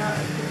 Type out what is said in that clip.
Yeah.